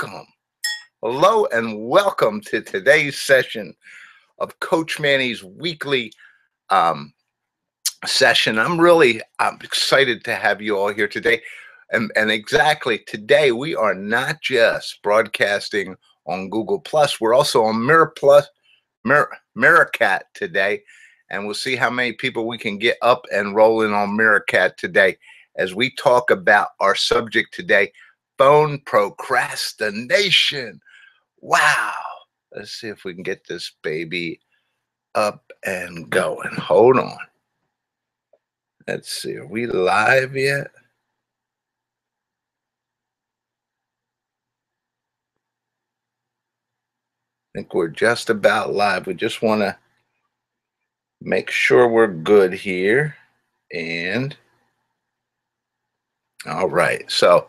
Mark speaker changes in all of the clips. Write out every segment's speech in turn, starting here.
Speaker 1: welcome. Hello and welcome to today's session of Coach Manny's weekly um, session. I'm really I'm excited to have you all here today. And, and exactly today, we are not just broadcasting on Google Plus, we're also on Mirror Plus, Mirror, today. And we'll see how many people we can get up and rolling on Meerkat today as we talk about our subject today phone procrastination. Wow. Let's see if we can get this baby up and going. Hold on. Let's see. Are we live yet? I think we're just about live. We just want to make sure we're good here. And all right. So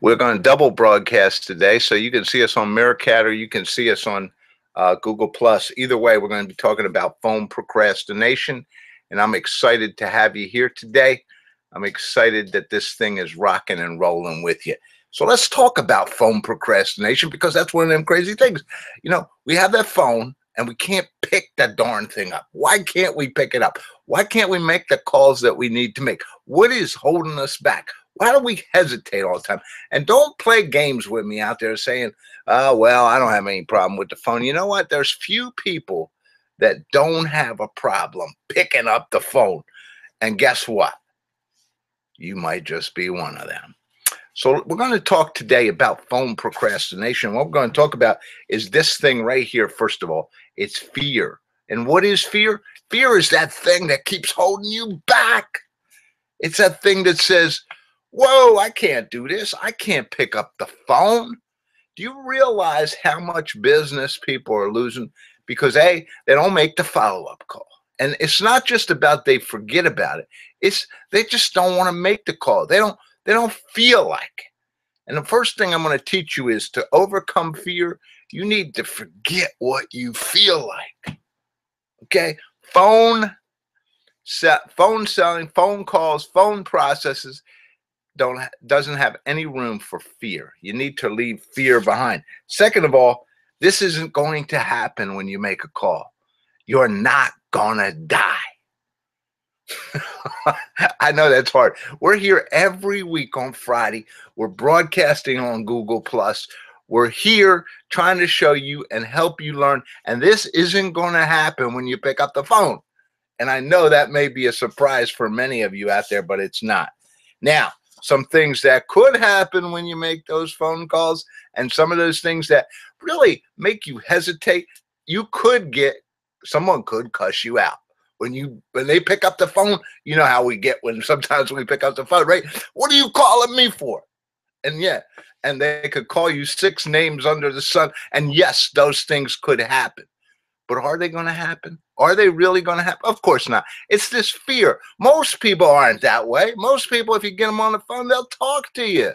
Speaker 1: we're going to double broadcast today. So you can see us on Meerkat or you can see us on uh, Google Plus. Either way, we're going to be talking about phone procrastination. And I'm excited to have you here today. I'm excited that this thing is rocking and rolling with you. So let's talk about phone procrastination because that's one of them crazy things. You know, we have that phone and we can't pick that darn thing up. Why can't we pick it up? Why can't we make the calls that we need to make? What is holding us back? Why do we hesitate all the time? And don't play games with me out there saying, oh, well, I don't have any problem with the phone. You know what? There's few people that don't have a problem picking up the phone. And guess what? You might just be one of them. So we're going to talk today about phone procrastination. What we're going to talk about is this thing right here. First of all, it's fear. And what is fear? Fear is that thing that keeps holding you back. It's that thing that says, Whoa, I can't do this. I can't pick up the phone. Do you realize how much business people are losing because A, they don't make the follow up call? And it's not just about they forget about it. It's they just don't want to make the call. They don't they don't feel like it. And the first thing I'm going to teach you is to overcome fear, you need to forget what you feel like. Okay? Phone set phone selling, phone calls, phone processes don't doesn't have any room for fear. You need to leave fear behind. Second of all, this isn't going to happen when you make a call. You're not gonna die. I know that's hard. We're here every week on Friday. We're broadcasting on Google Plus. We're here trying to show you and help you learn. And this isn't going to happen when you pick up the phone. And I know that may be a surprise for many of you out there, but it's not. Now, some things that could happen when you make those phone calls and some of those things that really make you hesitate you could get someone could cuss you out. When you when they pick up the phone you know how we get when sometimes when we pick up the phone right? What are you calling me for? And yeah and they could call you six names under the sun and yes those things could happen. But are they going to happen? Are they really going to happen? Of course not. It's this fear. Most people aren't that way. Most people, if you get them on the phone, they'll talk to you.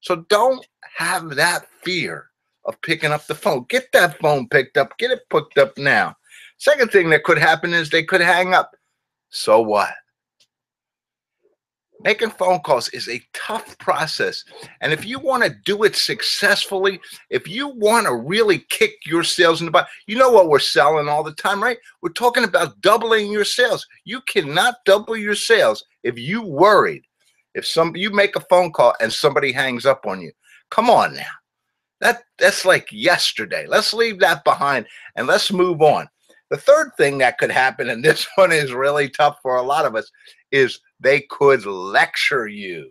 Speaker 1: So don't have that fear of picking up the phone. Get that phone picked up. Get it picked up now. Second thing that could happen is they could hang up. So what? Making phone calls is a tough process. And if you want to do it successfully, if you want to really kick your sales in the butt, you know what we're selling all the time, right? We're talking about doubling your sales. You cannot double your sales if you worried. If some you make a phone call and somebody hangs up on you. Come on now. That that's like yesterday. Let's leave that behind and let's move on. The third thing that could happen, and this one is really tough for a lot of us, is they could lecture you.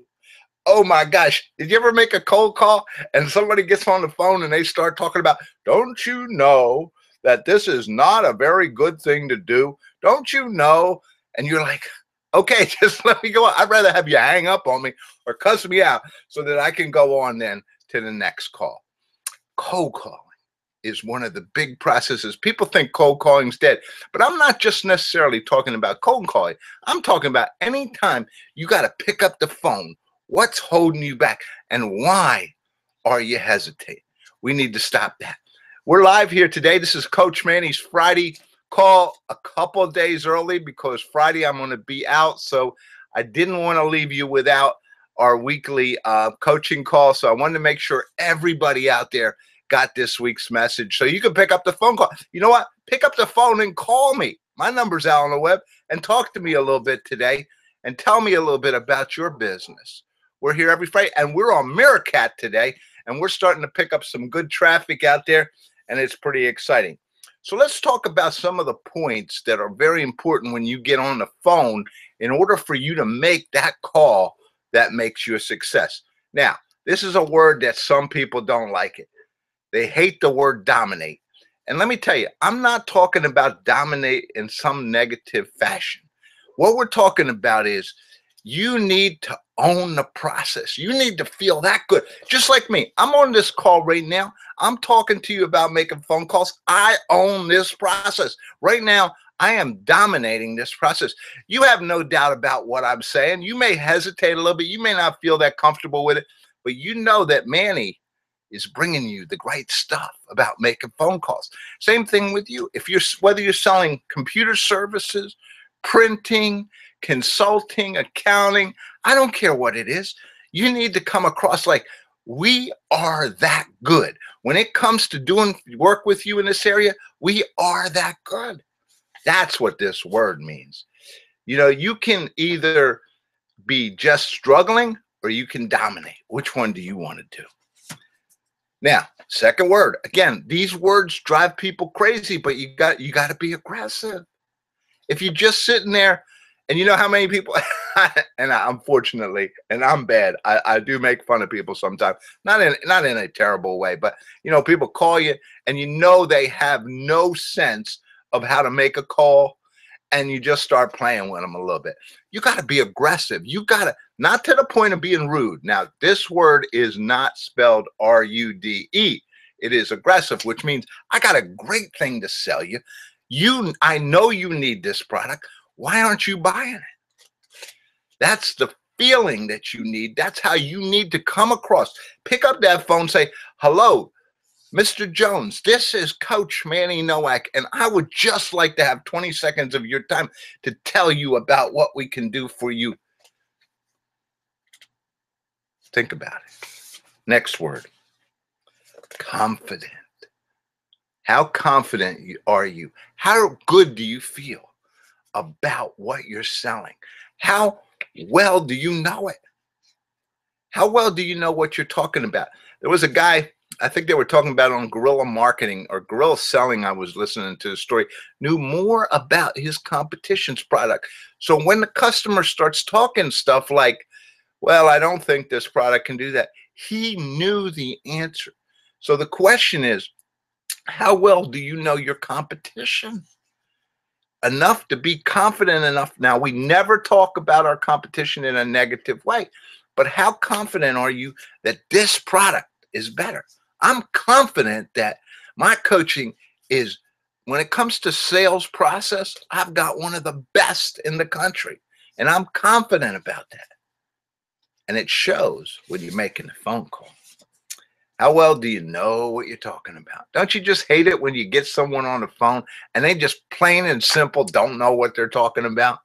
Speaker 1: Oh my gosh, did you ever make a cold call and somebody gets on the phone and they start talking about, don't you know that this is not a very good thing to do? Don't you know? And you're like, okay, just let me go. I'd rather have you hang up on me or cuss me out so that I can go on then to the next call. Cold call is one of the big processes. People think cold calling's dead, but I'm not just necessarily talking about cold calling. I'm talking about anytime you got to pick up the phone. What's holding you back and why are you hesitating? We need to stop that. We're live here today. This is Coach Manny's Friday call a couple days early because Friday I'm going to be out. So I didn't want to leave you without our weekly uh, coaching call. So I wanted to make sure everybody out there got this week's message. So you can pick up the phone call. You know what? Pick up the phone and call me. My number's out on the web and talk to me a little bit today and tell me a little bit about your business. We're here every Friday and we're on Meerkat today and we're starting to pick up some good traffic out there and it's pretty exciting. So let's talk about some of the points that are very important when you get on the phone in order for you to make that call that makes you a success. Now, this is a word that some people don't like it. They hate the word dominate. And let me tell you, I'm not talking about dominate in some negative fashion. What we're talking about is you need to own the process. You need to feel that good. Just like me, I'm on this call right now. I'm talking to you about making phone calls. I own this process. Right now, I am dominating this process. You have no doubt about what I'm saying. You may hesitate a little bit. You may not feel that comfortable with it, but you know that Manny is bringing you the great stuff about making phone calls. Same thing with you. If you're whether you're selling computer services, printing, consulting, accounting, I don't care what it is. You need to come across like we are that good. When it comes to doing work with you in this area, we are that good. That's what this word means. You know, you can either be just struggling or you can dominate. Which one do you want to do? Now, second word. Again, these words drive people crazy, but you got you got to be aggressive. If you're just sitting there and you know how many people, and I, unfortunately, and I'm bad. I, I do make fun of people sometimes, not in not in a terrible way, but you know, people call you and you know they have no sense of how to make a call, and you just start playing with them a little bit. You got to be aggressive. You got to not to the point of being rude. Now, this word is not spelled R U D E. It is aggressive, which means I got a great thing to sell you. You, I know you need this product. Why aren't you buying it? That's the feeling that you need. That's how you need to come across. Pick up that phone, say, hello, Mr. Jones, this is Coach Manny Nowak, and I would just like to have 20 seconds of your time to tell you about what we can do for you. Think about it. Next word confident. How confident are you? How good do you feel? about what you're selling? How well do you know it? How well do you know what you're talking about? There was a guy, I think they were talking about on guerrilla marketing or guerrilla selling. I was listening to the story, knew more about his competition's product. So when the customer starts talking stuff like, well, I don't think this product can do that, he knew the answer. So the question is, how well do you know your competition? enough to be confident enough. Now, we never talk about our competition in a negative way, but how confident are you that this product is better? I'm confident that my coaching is, when it comes to sales process, I've got one of the best in the country, and I'm confident about that. And it shows when you're making a phone call. How well do you know what you're talking about? Don't you just hate it when you get someone on the phone and they just plain and simple don't know what they're talking about?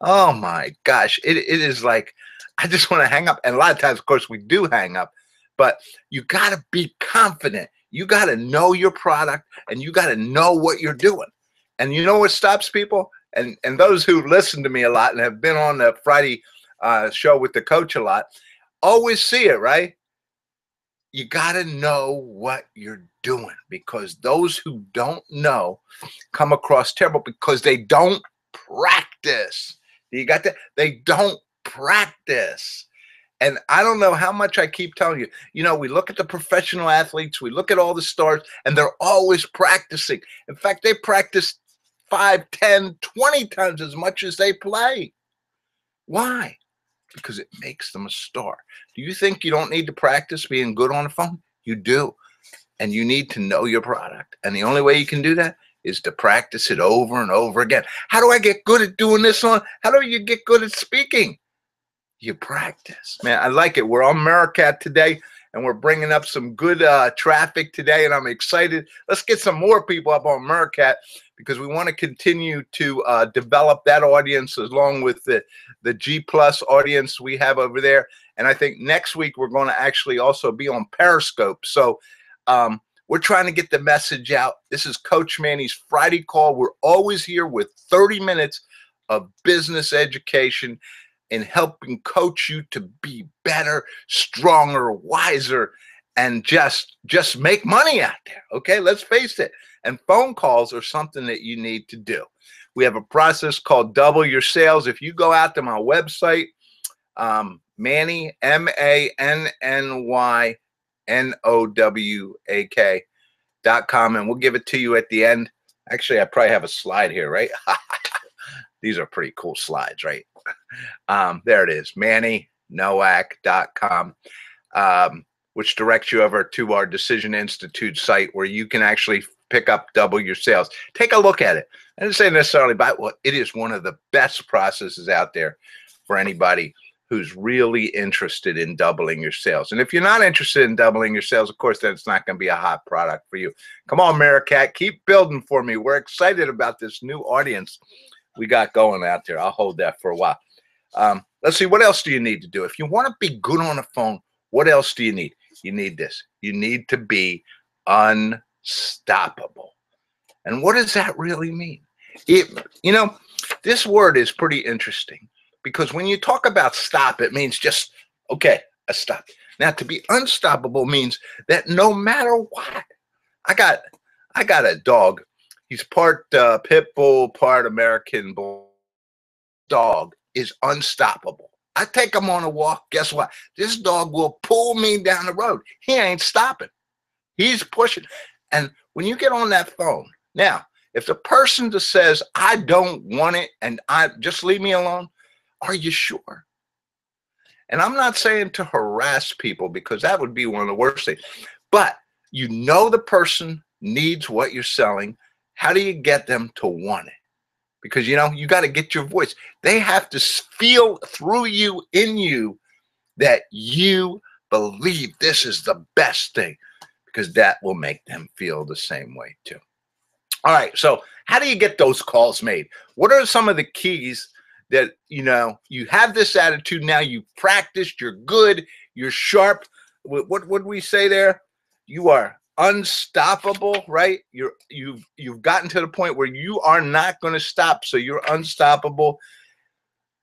Speaker 1: Oh my gosh, it, it is like I just want to hang up. And a lot of times, of course, we do hang up, but you got to be confident. You got to know your product and you got to know what you're doing. And you know what stops people? And and those who listen to me a lot and have been on the Friday uh, show with the coach a lot always see it, right? you got to know what you're doing because those who don't know come across terrible because they don't practice. You got that? They don't practice. And I don't know how much I keep telling you. You know, we look at the professional athletes, we look at all the stars, and they're always practicing. In fact, they practice five, ten, twenty times as much as they play. Why? because it makes them a star. Do you think you don't need to practice being good on the phone? You do. And you need to know your product. And the only way you can do that is to practice it over and over again. How do I get good at doing this on? How do you get good at speaking? You practice. Man, I like it. We're on Meerkat today and we're bringing up some good uh, traffic today, and I'm excited. Let's get some more people up on Meerkat because we want to continue to uh, develop that audience along with the the G plus audience we have over there. And I think next week we're going to actually also be on Periscope. So um, we're trying to get the message out. This is Coach Manny's Friday call. We're always here with 30 minutes of business education and helping coach you to be better, stronger, wiser, and just just make money out there. Okay, let's face it. And phone calls are something that you need to do. We have a process called Double Your Sales. If you go out to my website, um, Manny M A N N Y N O W A K dot com, and we'll give it to you at the end. Actually, I probably have a slide here, right? These are pretty cool slides, right? Um, there it is, MannyNowak.com. Um, which directs you over to our Decision Institute site where you can actually pick up double your sales. Take a look at it. I didn't say necessarily but well, it is one of the best processes out there for anybody who's really interested in doubling your sales. And if you're not interested in doubling your sales, of course, then it's not going to be a hot product for you. Come on, Meerkat, keep building for me. We're excited about this new audience we got going out there. I'll hold that for a while. Um, let's see, what else do you need to do? If you want to be good on the phone, what else do you need? You need this. You need to be unstoppable. And what does that really mean? It, you know, this word is pretty interesting because when you talk about stop, it means just, okay, a stop. Now, to be unstoppable means that no matter what, I got, I got a dog. He's part uh, pit bull, part American bull. Dog is unstoppable. I take him on a walk. Guess what? This dog will pull me down the road. He ain't stopping. He's pushing. And when you get on that phone, now, if the person just says, I don't want it and I just leave me alone, are you sure? And I'm not saying to harass people because that would be one of the worst things. But you know the person needs what you're selling. How do you get them to want it? because you know you got to get your voice. They have to feel through you in you that you believe this is the best thing because that will make them feel the same way too. All right so how do you get those calls made? What are some of the keys that you know you have this attitude now you practiced you're good you're sharp? What what would we say there? You are unstoppable, right? You're you've you've gotten to the point where you are not going to stop. So you're unstoppable.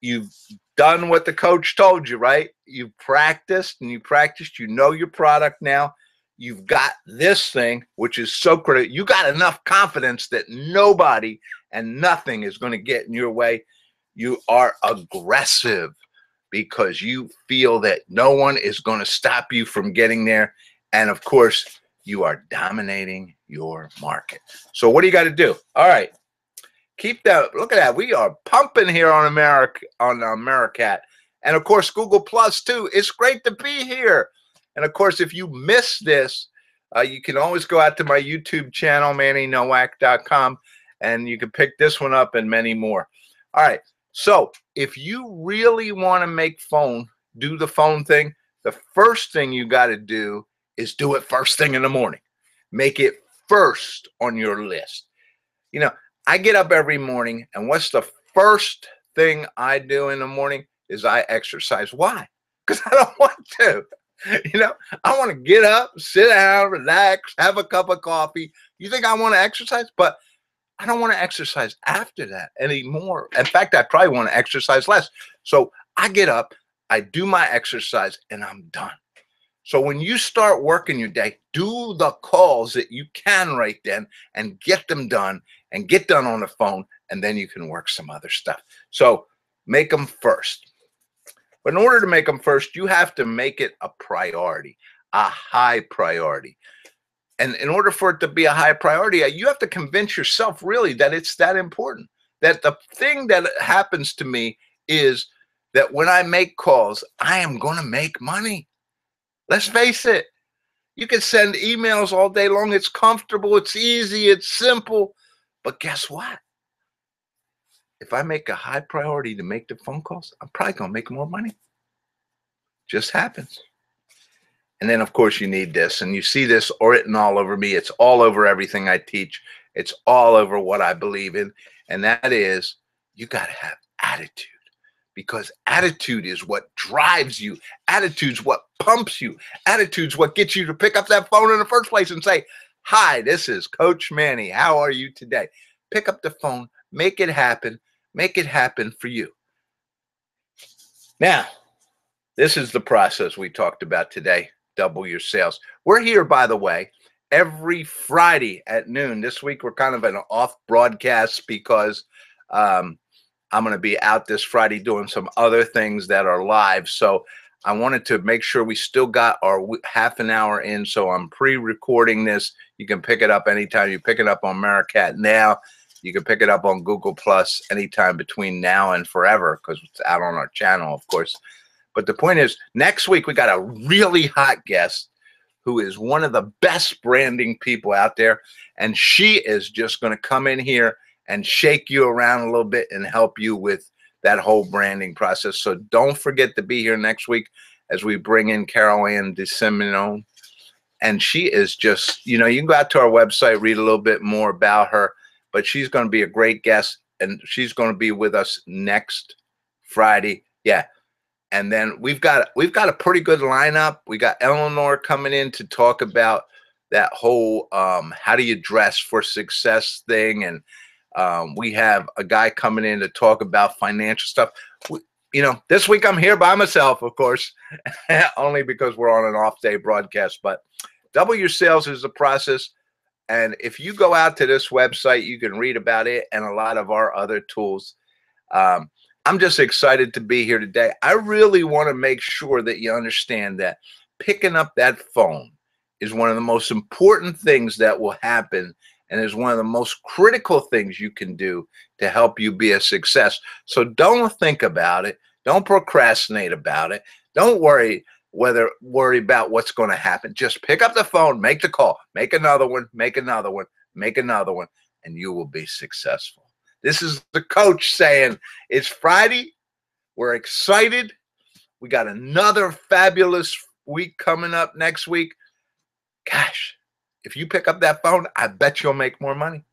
Speaker 1: You've done what the coach told you, right? You've practiced and you practiced. You know your product now. You've got this thing, which is so critical. You got enough confidence that nobody and nothing is going to get in your way. You are aggressive because you feel that no one is going to stop you from getting there. And of course, you are dominating your market. So what do you got to do? All right. Keep that. Look at that. We are pumping here on America on AmeriCat. And of course, Google Plus too. It's great to be here. And of course, if you miss this, uh, you can always go out to my YouTube channel, MannyNowak.com, and you can pick this one up and many more. All right. So if you really want to make phone, do the phone thing, the first thing you got to do is do it first thing in the morning. Make it first on your list. You know, I get up every morning, and what's the first thing I do in the morning is I exercise. Why? Because I don't want to. You know, I want to get up, sit down, relax, have a cup of coffee. You think I want to exercise? But I don't want to exercise after that anymore. In fact, I probably want to exercise less. So I get up, I do my exercise, and I'm done. So when you start working your day, do the calls that you can right then and get them done and get done on the phone, and then you can work some other stuff. So make them first. But in order to make them first, you have to make it a priority, a high priority. And in order for it to be a high priority, uh, you have to convince yourself really that it's that important. That the thing that happens to me is that when I make calls, I am going to make money. Let's face it. You can send emails all day long. It's comfortable, it's easy, it's simple. But guess what? If I make a high priority to make the phone calls, I'm probably going to make more money. Just happens. And then, of course, you need this. And you see this written all over me. It's all over everything I teach, it's all over what I believe in. And that is you got to have attitude. Because attitude is what drives you. Attitude's what pumps you. Attitude's what gets you to pick up that phone in the first place and say, Hi, this is Coach Manny. How are you today? Pick up the phone, make it happen, make it happen for you. Now, this is the process we talked about today double your sales. We're here, by the way, every Friday at noon. This week, we're kind of an off broadcast because um, I'm going to be out this Friday doing some other things that are live. So I wanted to make sure we still got our half an hour in. So I'm pre recording this. You can pick it up anytime. You pick it up on Meerkat now. You can pick it up on Google Plus anytime between now and forever because it's out on our channel, of course. But the point is, next week we got a really hot guest who is one of the best branding people out there. And she is just going to come in here and shake you around a little bit and help you with that whole branding process. So don't forget to be here next week as we bring in Carol Ann DeSimone. And she is just, you know, you can go out to our website, read a little bit more about her but she's going to be a great guest and she's going to be with us next Friday. Yeah. And then we've got we've got a pretty good lineup. We got Eleanor coming in to talk about that whole um, how do you dress for success thing, and um, we have a guy coming in to talk about financial stuff. We, you know, this week I'm here by myself, of course, only because we're on an off day broadcast. But double your sales is a process. And if you go out to this website, you can read about it and a lot of our other tools. Um, I'm just excited to be here today. I really want to make sure that you understand that picking up that phone is one of the most important things that will happen and is one of the most critical things you can do to help you be a success. So don't think about it. Don't procrastinate about it. Don't worry whether worry about what's going to happen. Just pick up the phone, make the call, make another one, make another one, make another one, and you will be successful. This is the coach saying it's Friday. We're excited. We got another fabulous week coming up next week. Gosh, if you pick up that phone, I bet you'll make more money.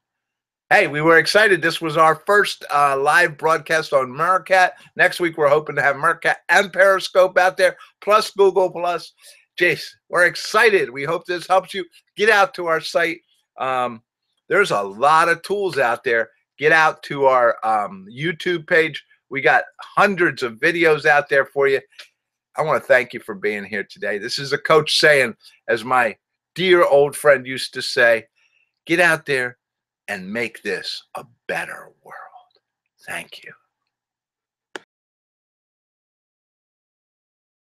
Speaker 1: Hey, we were excited. This was our first uh, live broadcast on Meerkat. Next week, we're hoping to have Meerkat and Periscope out there, plus Google Plus. Jace, we're excited. We hope this helps you. Get out to our site. Um, there's a lot of tools out there. Get out to our um, YouTube page. We got hundreds of videos out there for you. I want to thank you for being here today. This is a coach saying, as my dear old friend used to say, get out there and make this a better world. Thank you.